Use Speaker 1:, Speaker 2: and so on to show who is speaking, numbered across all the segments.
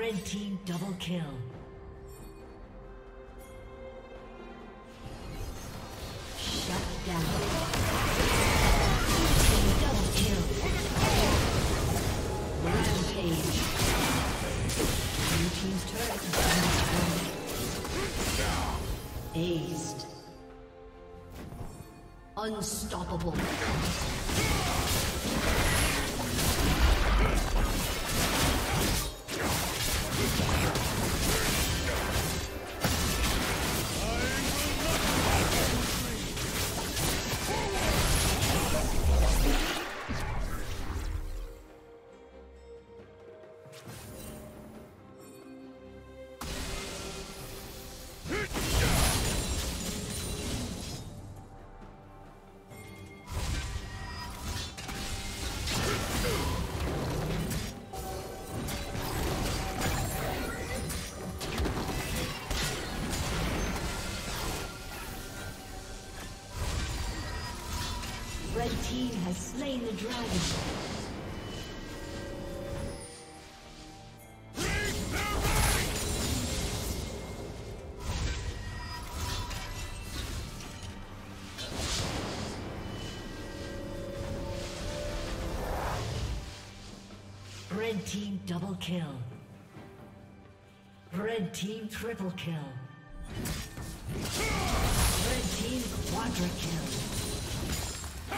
Speaker 1: Red team double kill. Shut down. Team double kill. Rampage. Blue turret. Unstoppable. Slain the dragon. Red team double kill. Red team triple kill. Red team quadra kill.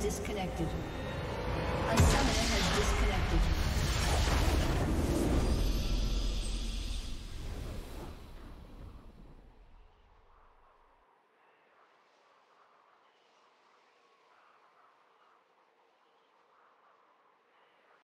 Speaker 2: Disconnected.